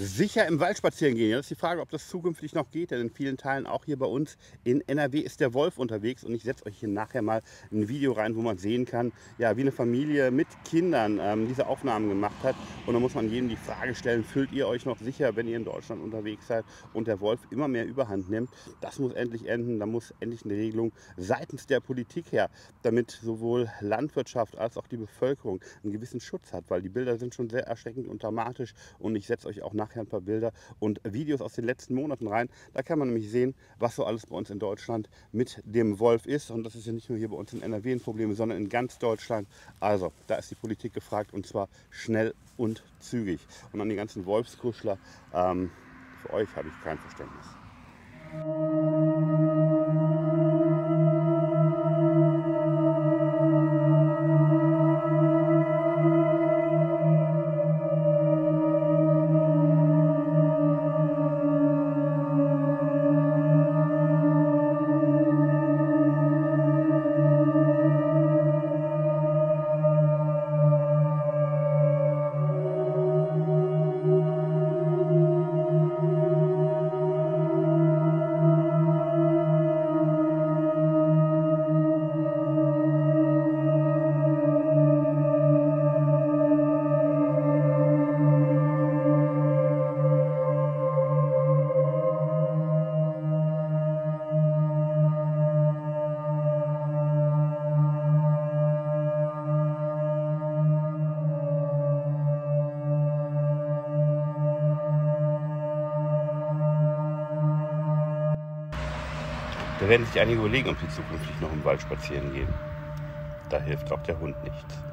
Sicher im Wald spazieren gehen. Das ist die Frage, ob das zukünftig noch geht, denn in vielen Teilen, auch hier bei uns in NRW, ist der Wolf unterwegs. Und ich setze euch hier nachher mal ein Video rein, wo man sehen kann, ja, wie eine Familie mit Kindern ähm, diese Aufnahmen gemacht hat. Und da muss man jedem die Frage stellen, fühlt ihr euch noch sicher, wenn ihr in Deutschland unterwegs seid und der Wolf immer mehr Überhand nimmt? Das muss endlich enden. Da muss endlich eine Regelung seitens der Politik her, damit sowohl Landwirtschaft als auch die Bevölkerung einen gewissen Schutz hat, weil die Bilder sind schon sehr erschreckend und dramatisch. Und ich setze euch auch nach nachher ein paar Bilder und Videos aus den letzten Monaten rein. Da kann man nämlich sehen, was so alles bei uns in Deutschland mit dem Wolf ist. Und das ist ja nicht nur hier bei uns in NRW ein Problem, sondern in ganz Deutschland. Also, da ist die Politik gefragt und zwar schnell und zügig. Und an die ganzen Wolfskuschler, ähm, für euch habe ich kein Verständnis. Da werden sich einige überlegen, ob sie zukünftig noch im Wald spazieren gehen. Da hilft auch der Hund nichts.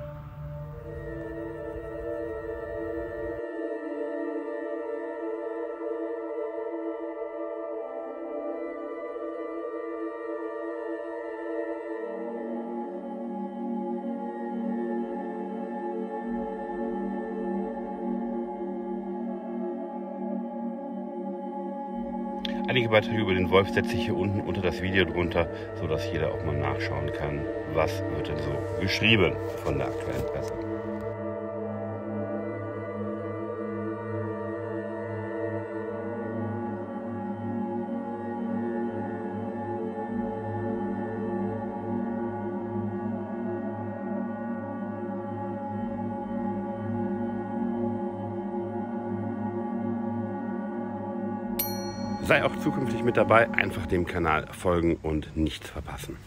Einige Beiträge über den Wolf setze ich hier unten unter das Video drunter, sodass jeder auch mal nachschauen kann, was wird denn so geschrieben von der aktuellen Presse. Sei auch zukünftig mit dabei. Einfach dem Kanal folgen und nichts verpassen.